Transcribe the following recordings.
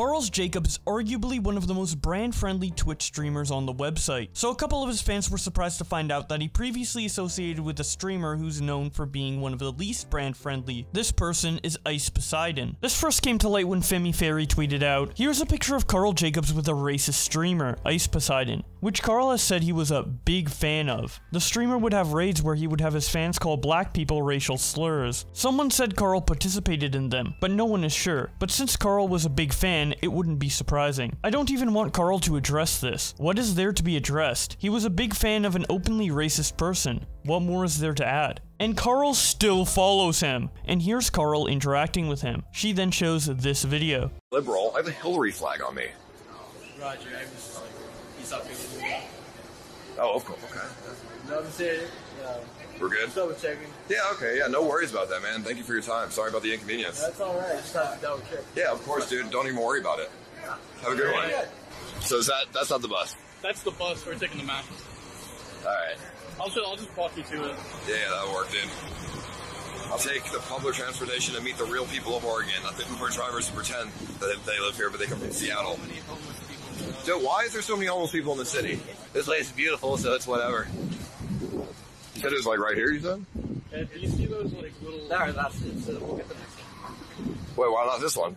Karl's Jacobs is arguably one of the most brand-friendly Twitch streamers on the website, so a couple of his fans were surprised to find out that he previously associated with a streamer who's known for being one of the least brand-friendly. This person is Ice Poseidon. This first came to light when Femi Fairy tweeted out, Here's a picture of Karl Jacobs with a racist streamer, Ice Poseidon, which Karl has said he was a big fan of. The streamer would have raids where he would have his fans call black people racial slurs. Someone said Karl participated in them, but no one is sure. But since Karl was a big fan, it wouldn't be surprising. I don't even want Karl to address this. What is there to be addressed? He was a big fan of an openly racist person. What more is there to add? And Karl still follows him. And here's Karl interacting with him. She then shows this video. Liberal, I have a Hillary flag on me. Roger, I was like, he's up here with me. Oh, of course, okay. No, I'm saying, uh, We're good? just double checking. Yeah, okay, yeah, no worries about that, man. Thank you for your time. Sorry about the inconvenience. That's alright, just have to double check. Yeah, of course, dude. Don't even worry about it. Yeah. Have a good one. So is that, that's not the bus? That's the bus. We're taking the map. Alright. I'll just, I'll just walk you to it. Yeah, yeah, that'll work, dude. I'll take the public transportation to meet the real people of Oregon, not the Uber drivers who pretend that they live here, but they come from Seattle. Dude, why is there so many homeless people in the city? This place is beautiful, so it's whatever. You said it was like right here, you said? And do you see those like little? There, that's it. So we'll get the next one. Wait, why not this one?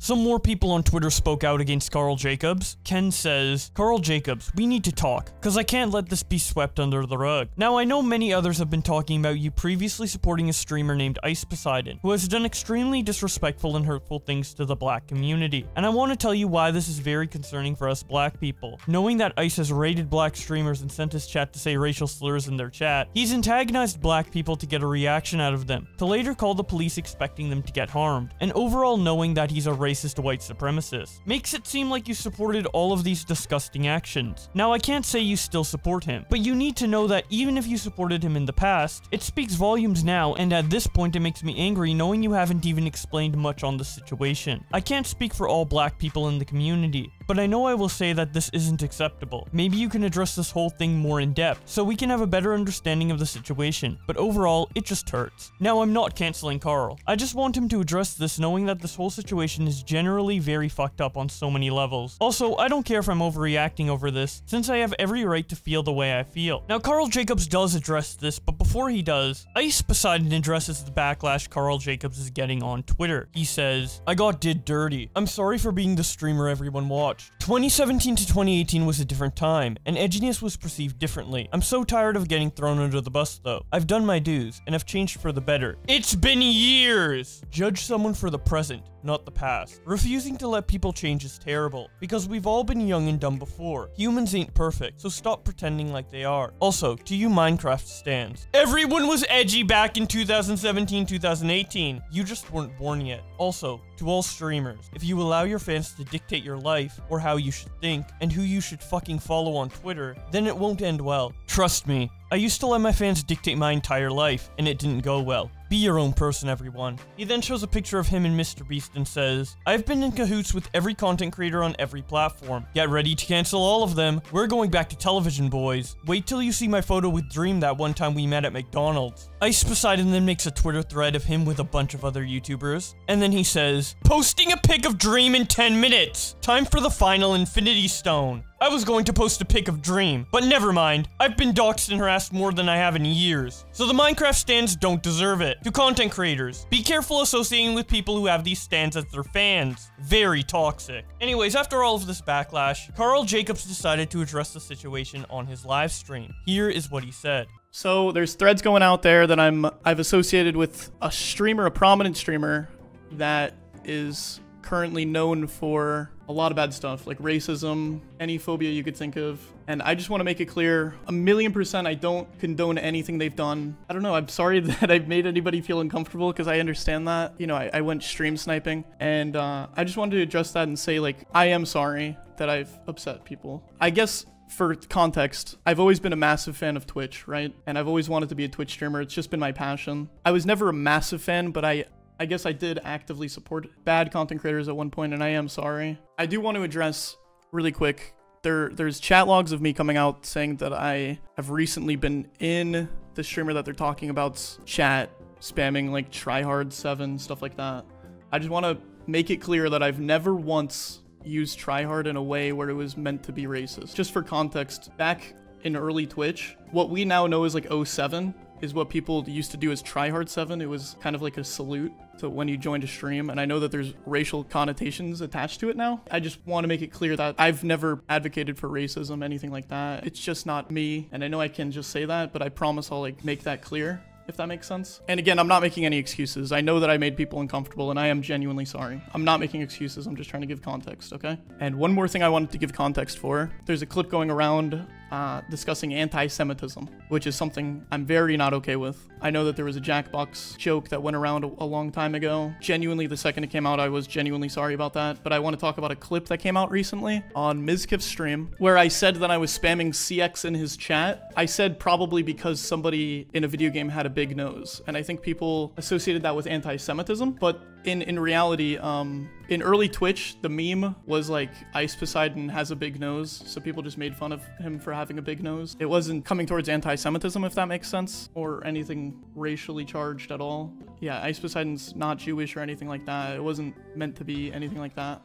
Some more people on Twitter spoke out against Karl Jacobs. Ken says, Karl Jacobs, we need to talk, cause I can't let this be swept under the rug. Now I know many others have been talking about you previously supporting a streamer named Ice Poseidon, who has done extremely disrespectful and hurtful things to the black community. And I want to tell you why this is very concerning for us black people. Knowing that Ice has raided black streamers and sent his chat to say racial slurs in their chat, he's antagonized black people to get a reaction out of them, to later call the police expecting them to get harmed, and overall knowing that he's a racist white supremacist. Makes it seem like you supported all of these disgusting actions. Now I can't say you still support him, but you need to know that even if you supported him in the past, it speaks volumes now, and at this point it makes me angry knowing you haven't even explained much on the situation. I can't speak for all black people in the community, but I know I will say that this isn't acceptable. Maybe you can address this whole thing more in depth, so we can have a better understanding of the situation, but overall, it just hurts. Now, I'm not canceling Karl. I just want him to address this knowing that this whole situation is generally very fucked up on so many levels. Also, I don't care if I'm overreacting over this, since I have every right to feel the way I feel. Now, Karl Jacobs does address this, but before he does, Ice Poseidon addresses the backlash Karl Jacobs is getting on Twitter. He says, I got did dirty. I'm sorry for being the streamer everyone watched. 2017 to 2018 was a different time, and edginess was perceived differently. I'm so tired of getting thrown under the bus though. I've done my dues, and I've changed for the better. It's been years! Judge someone for the present, not the past. Refusing to let people change is terrible, because we've all been young and dumb before. Humans ain't perfect, so stop pretending like they are. Also, to you Minecraft stands. Everyone was edgy back in 2017, 2018. You just weren't born yet. Also, to all streamers, if you allow your fans to dictate your life, or how you should think, and who you should fucking follow on Twitter, then it won't end well. Trust me, I used to let my fans dictate my entire life, and it didn't go well. Be your own person, everyone. He then shows a picture of him and Mr. Beast and says, I've been in cahoots with every content creator on every platform. Get ready to cancel all of them. We're going back to television, boys. Wait till you see my photo with Dream that one time we met at McDonald's. Ice Poseidon then makes a Twitter thread of him with a bunch of other YouTubers. And then he says, Posting a pic of Dream in 10 minutes. Time for the final Infinity Stone. I was going to post a pic of Dream, but never mind. I've been doxxed and harassed more than I have in years. So the Minecraft stands don't deserve it. To content creators, be careful associating with people who have these stands as their fans. Very toxic. Anyways, after all of this backlash, Karl Jacobs decided to address the situation on his live stream. Here is what he said. So there's threads going out there that I'm I've associated with a streamer, a prominent streamer that is currently known for a lot of bad stuff like racism, any phobia you could think of. And I just want to make it clear, a million percent I don't condone anything they've done. I don't know, I'm sorry that I've made anybody feel uncomfortable because I understand that. You know, I, I went stream sniping and uh, I just wanted to address that and say like, I am sorry that I've upset people. I guess for context, I've always been a massive fan of Twitch, right? And I've always wanted to be a Twitch streamer. It's just been my passion. I was never a massive fan, but I I guess I did actively support bad content creators at one point, and I am sorry. I do want to address really quick. There, there's chat logs of me coming out saying that I have recently been in the streamer that they're talking about's chat, spamming like TriHard7, stuff like that. I just want to make it clear that I've never once used TriHard in a way where it was meant to be racist. Just for context, back in early Twitch, what we now know is like 07 is what people used to do as TriHard 7. It was kind of like a salute to when you joined a stream, and I know that there's racial connotations attached to it now. I just want to make it clear that I've never advocated for racism, anything like that. It's just not me, and I know I can just say that, but I promise I'll like make that clear if that makes sense. And again, I'm not making any excuses. I know that I made people uncomfortable and I am genuinely sorry. I'm not making excuses. I'm just trying to give context, okay? And one more thing I wanted to give context for. There's a clip going around uh, discussing anti-Semitism, which is something I'm very not okay with. I know that there was a Jackbox joke that went around a, long time ago. Genuinely, the second it came out, I was genuinely sorry about that. But I want to talk about a clip that came out recently on Mizkif's stream where I said that I was spamming CX in his chat. I said probably because somebody in a video game had a big nose, and I think people associated that with anti-Semitism. But in in reality, um, in early Twitch, the meme was like Ice Poseidon has a big nose, so people just made fun of him for having a big nose. It wasn't coming towards anti-Semitism, if that makes sense, or anything racially charged at all. Yeah, Ice Poseidon's not Jewish or anything like that. It wasn't meant to be anything like that.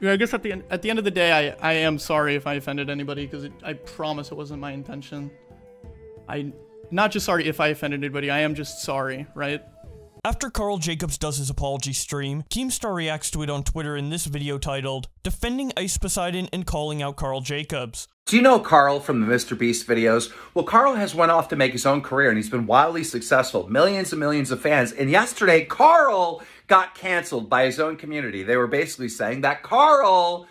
Yeah, I guess at the end, at the end of the day, I, I am sorry if I offended anybody because I promise it wasn't my intention. I not just sorry if I offended anybody. I am just sorry, right? After Karl Jacobs does his apology stream, Keemstar reacts to it on Twitter in this video titled, Defending Ice Poseidon and Calling Out Karl Jacobs. Do you know Karl from the Mr. Beast videos? Well, Karl has went off to make his own career and he's been wildly successful. Millions and millions of fans. And yesterday, Karl got canceled by his own community. They were basically saying that Karl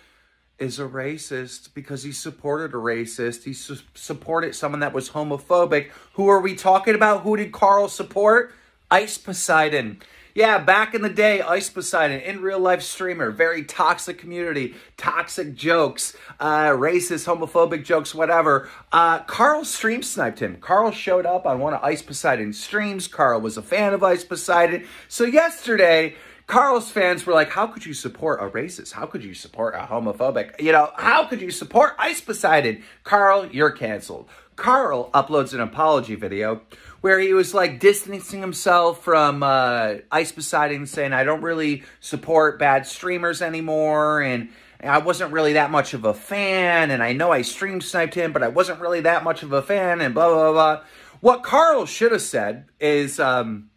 is a racist because he supported a racist. He su supported someone that was homophobic. Who are we talking about? Who did Karl support? Ice Poseidon. Yeah, back in the day, Ice Poseidon, in real life streamer, very toxic community, toxic jokes, uh, racist, homophobic jokes, whatever. Uh, Karl stream sniped him. Karl showed up on one of Ice Poseidon's streams. Karl was a fan of Ice Poseidon. So yesterday, Karl's fans were like, how could you support a racist? How could you support a homophobic? You know, how could you support Ice Poseidon? Karl, you're canceled. Karl uploads an apology video where he was like distancing himself from uh, Ice Poseidon, saying, I don't really support bad streamers anymore, and I wasn't really that much of a fan, and I know I stream sniped him, but I wasn't really that much of a fan, and blah, blah, blah. What Karl should have said is, um,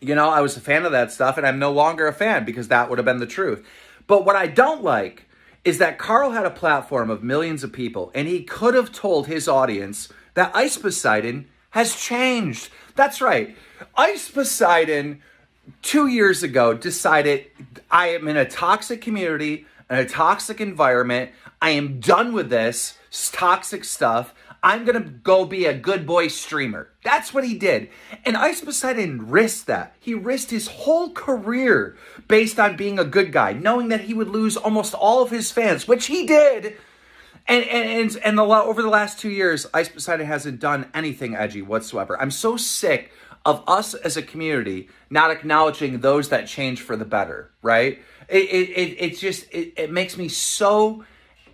you know, I was a fan of that stuff and I'm no longer a fan because that would have been the truth. But what I don't like is that Karl had a platform of millions of people and he could have told his audience that Ice Poseidon has changed. That's right. Ice Poseidon two years ago decided I am in a toxic community, in a toxic environment. I am done with this toxic stuff. I'm going to go be a good boy streamer. That's what he did. And Ice Poseidon risked that. He risked his whole career based on being a good guy, knowing that he would lose almost all of his fans, which he did. And and and, and the, over the last two years, Ice Poseidon hasn't done anything edgy whatsoever. I'm so sick of us as a community not acknowledging those that change for the better, right? It, it, it, it just, it, it makes me so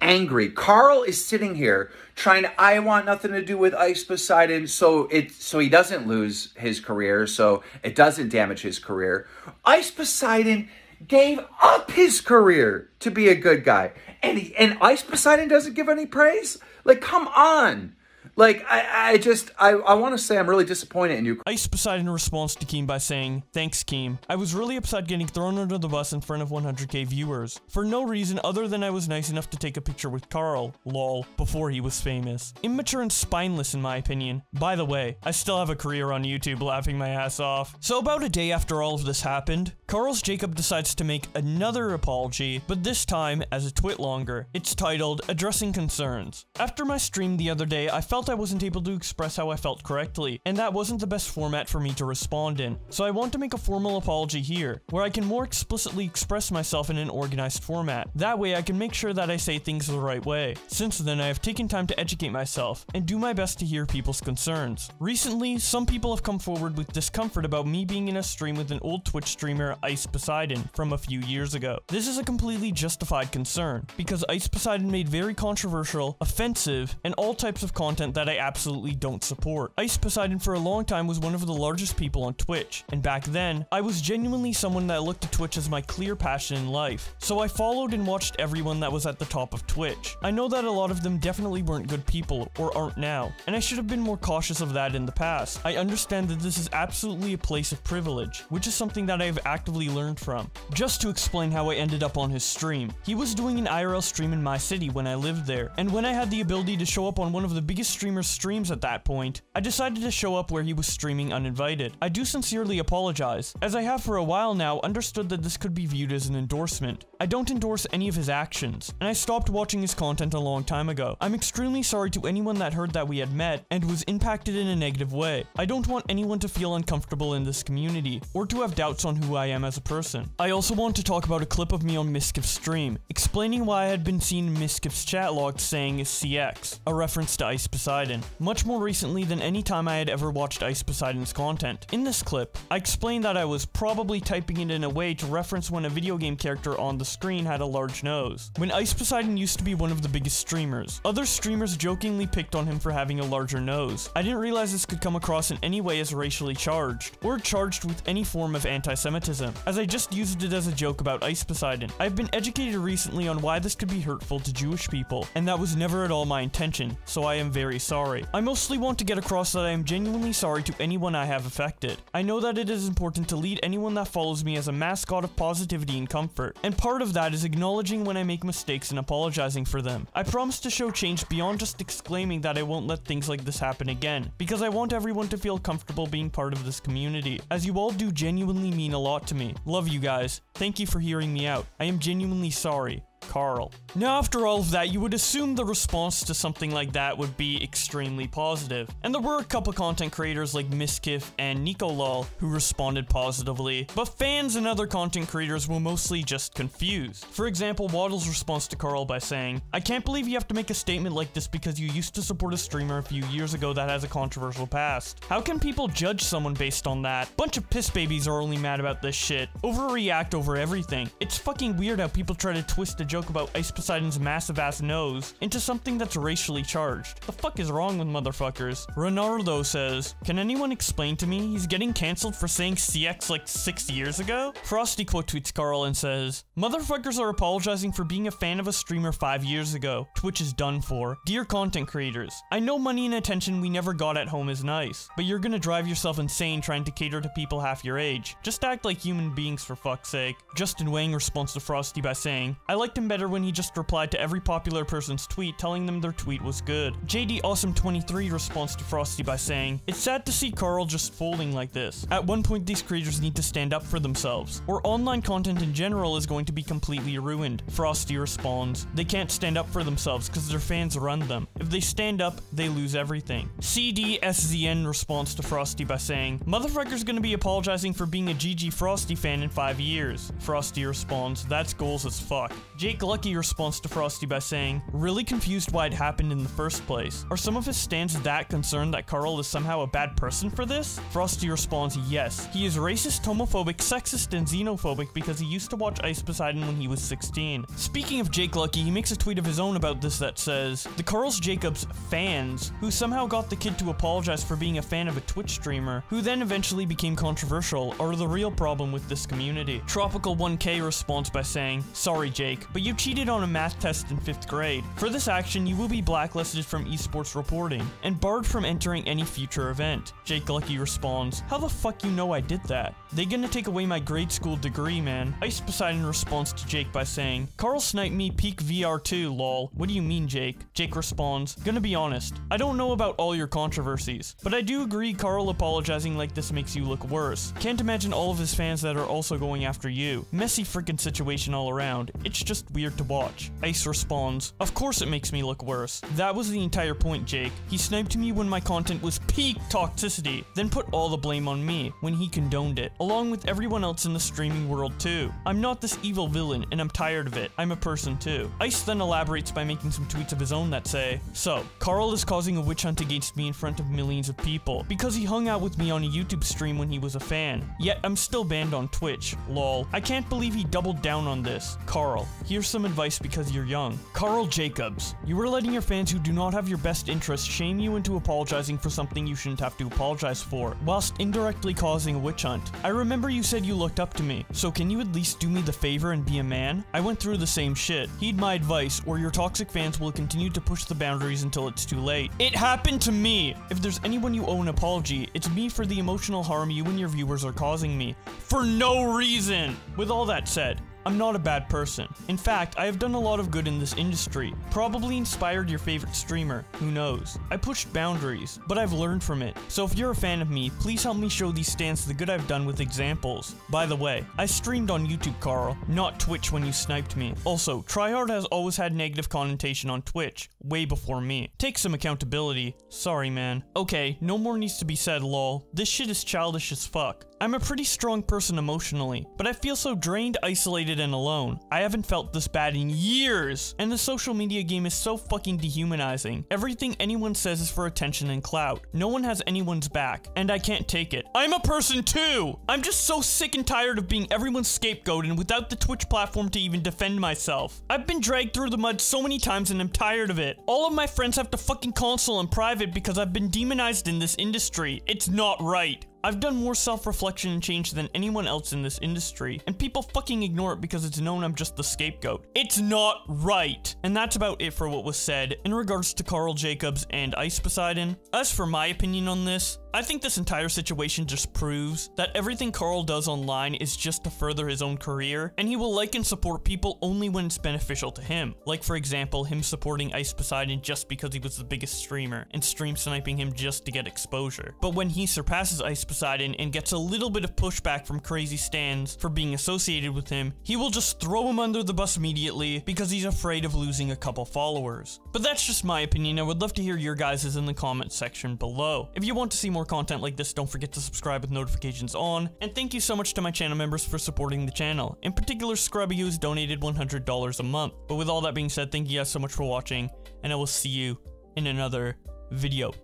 angry. Karl is sitting here trying to, I want nothing to do with Ice Poseidon so it so he doesn't lose his career, so it doesn't damage his career. Ice Poseidon gave up his career to be a good guy. And he, and Ice Poseidon doesn't give any praise? Like, come on. Like, I, I just, I, I want to say I'm really disappointed in you. Ice Poseidon responds to Keem by saying, Thanks, Keem. I was really upset getting thrown under the bus in front of 100k viewers. For no reason other than I was nice enough to take a picture with Karl, lol, before he was famous. Immature and spineless in my opinion. By the way, I still have a career on YouTube laughing my ass off. So about a day after all of this happened, Karl's Jacob decides to make another apology, but this time as a TwitLonger. It's titled, Addressing Concerns. After my stream the other day, I felt I wasn't able to express how I felt correctly, and that wasn't the best format for me to respond in. So I want to make a formal apology here, where I can more explicitly express myself in an organized format. That way I can make sure that I say things the right way. Since then, I have taken time to educate myself, and do my best to hear people's concerns. Recently, some people have come forward with discomfort about me being in a stream with an old Twitch streamer Ice Poseidon from a few years ago. This is a completely justified concern, because Ice Poseidon made very controversial, offensive, and all types of content that I absolutely don't support. Ice Poseidon for a long time was one of the largest people on Twitch, and back then, I was genuinely someone that looked to Twitch as my clear passion in life, so I followed and watched everyone that was at the top of Twitch. I know that a lot of them definitely weren't good people, or aren't now, and I should have been more cautious of that in the past. I understand that this is absolutely a place of privilege, which is something that I have actively learned from. Just to explain how I ended up on his stream, he was doing an IRL stream in my city when I lived there, and when I had the ability to show up on one of the biggest streamers' streams at that point, I decided to show up where he was streaming uninvited. I do sincerely apologize, as I have for a while now understood that this could be viewed as an endorsement. I don't endorse any of his actions, and I stopped watching his content a long time ago. I'm extremely sorry to anyone that heard that we had met and was impacted in a negative way. I don't want anyone to feel uncomfortable in this community, or to have doubts on who I am as a person. I also want to talk about a clip of me on Mizkif's stream, explaining why I had been seen in Mizkif's chat log saying CX, a reference to Ice Poseidon, much more recently than any time I had ever watched Ice Poseidon's content. In this clip, I explained that I was probably typing it in a way to reference when a video game character on the screen had a large nose. When Ice Poseidon used to be one of the biggest streamers, other streamers jokingly picked on him for having a larger nose. I didn't realize this could come across in any way as racially charged, or charged with any form of anti-Semitism, as I just used it as a joke about Ice Poseidon. I've been educated recently on why this could be hurtful to Jewish people, and that was never at all my intention, so I am very sorry. I mostly want to get across that I am genuinely sorry to anyone I have affected. I know that it is important to lead anyone that follows me as a mascot of positivity and comfort, and part of that is acknowledging when I make mistakes and apologizing for them. I promise to show change beyond just exclaiming that I won't let things like this happen again, because I want everyone to feel comfortable being part of this community, as you all do genuinely mean a lot to me. Love you guys. Thank you for hearing me out. I am genuinely sorry. Karl. Now, after all of that, you would assume the response to something like that would be extremely positive. And there were a couple content creators like Mizkif and Nicolol who responded positively, but fans and other content creators were mostly just confused. For example, Waddle's response to Karl by saying, I can't believe you have to make a statement like this because you used to support a streamer a few years ago that has a controversial past. How can people judge someone based on that? Bunch of piss babies are only mad about this shit. Overreact over everything. It's fucking weird how people try to twist a joke about Ice Poseidon's massive ass nose into something that's racially charged. The fuck is wrong with motherfuckers? Ronaldo says, Can anyone explain to me he's getting cancelled for saying CX like six years ago? Frosty quote tweets Carl and says, Motherfuckers are apologizing for being a fan of a streamer five years ago. Twitch is done for. Dear content creators, I know money and attention we never got at home is nice, but you're gonna drive yourself insane trying to cater to people half your age. Just act like human beings for fuck's sake. Justin Wang responds to Frosty by saying, I liked him better when he just replied to every popular person's tweet telling them their tweet was good. JD Awesome23 responds to Frosty by saying, It's sad to see Karl just folding like this. At one point these creators need to stand up for themselves, or online content in general is going to be completely ruined. Frosty responds, They can't stand up for themselves because their fans run them. If they stand up, they lose everything. CDSZN responds to Frosty by saying, Motherfucker's gonna be apologizing for being a GG Frosty fan in five years. Frosty responds, That's goals as fuck. Jake Lucky responds to Frosty by saying, Really confused why it happened in the first place. Are some of his stands that concerned that Karl is somehow a bad person for this? Frosty responds, Yes. He is racist, homophobic, sexist, and xenophobic because he used to watch Ice Poseidon when he was 16. Speaking of Jake Lucky, he makes a tweet of his own about this that says, The Karl's Jacobs fans, who somehow got the kid to apologize for being a fan of a Twitch streamer, who then eventually became controversial, are the real problem with this community. Tropical 1K responds by saying, Sorry Jake, but you cheated on a math test in 5th grade. For this action, you will be blacklisted from esports reporting, and barred from entering any future event. Jake Lucky responds, How the fuck you know I did that? They gonna take away my grade school degree, man. Ice Poseidon responds to Jake by saying, Karl sniped me peak VR2, lol. What do you mean, Jake? Jake responds, Gonna be honest, I don't know about all your controversies, but I do agree Karl apologizing like this makes you look worse. Can't imagine all of his fans that are also going after you. Messy freaking situation all around. It's just weird to watch. Ice responds, Of course it makes me look worse. That was the entire point, Jake. He sniped me when my content was peak toxicity, then put all the blame on me when he condoned it, along with everyone else in the streaming world too. I'm not this evil villain, and I'm tired of it. I'm a person too. Ice then elaborates by making some tweets of his own that say, So, Karl is causing a witch hunt against me in front of millions of people because he hung out with me on a YouTube stream when he was a fan. Yet I'm still banned on Twitch. Lol. I can't believe he doubled down on this. Karl, here's some advice because you're young. Karl Jacobs, you are letting your fans who do not have your best interests shame you into apologizing for something you shouldn't have to apologize for, whilst indirectly causing a witch hunt. I remember you said you looked up to me, so can you at least do me the favor and be a man? I went through the same shit. Heed my advice, or your toxic fans will continue to push the boundaries until it's too late. It happened to me! If there's anyone you owe an apology, it's me for the emotional harm you and your viewers are causing me. For no reason! With all that said, I'm not a bad person. In fact, I have done a lot of good in this industry. Probably inspired your favorite streamer, who knows. I pushed boundaries, but I've learned from it. So if you're a fan of me, please help me show these stands the good I've done with examples. By the way, I streamed on YouTube, Karl, not Twitch when you sniped me. Also, TriHard has always had negative connotation on Twitch, way before me. Take some accountability. Sorry, man. Okay, no more needs to be said, lol. This shit is childish as fuck. I'm a pretty strong person emotionally, but I feel so drained, isolated, and alone. I haven't felt this bad in years, and the social media game is so fucking dehumanizing. Everything anyone says is for attention and clout. No one has anyone's back, and I can't take it. I'm a person too! I'm just so sick and tired of being everyone's scapegoat and without the Twitch platform to even defend myself. I've been dragged through the mud so many times and I'm tired of it. All of my friends have to fucking console in private because I've been demonized in this industry. It's not right. I've done more self-reflection and change than anyone else in this industry, and people fucking ignore it because it's known I'm just the scapegoat. It's not right! And that's about it for what was said in regards to Karl Jacobs and Ice Poseidon. As for my opinion on this, I think this entire situation just proves that everything Karl does online is just to further his own career, and he will like and support people only when it's beneficial to him. Like for example, him supporting Ice Poseidon just because he was the biggest streamer, and stream sniping him just to get exposure. But when he surpasses Ice Poseidon and gets a little bit of pushback from crazy stands for being associated with him, he will just throw him under the bus immediately because he's afraid of losing a couple followers. But that's just my opinion, I would love to hear your guys' in the comments section below. If you want to see more content like this, don't forget to subscribe with notifications on, and thank you so much to my channel members for supporting the channel, in particular Scrubby who's donated $100 a month. But with all that being said, thank you guys so much for watching, and I will see you in another video.